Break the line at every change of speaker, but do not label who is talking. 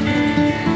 Música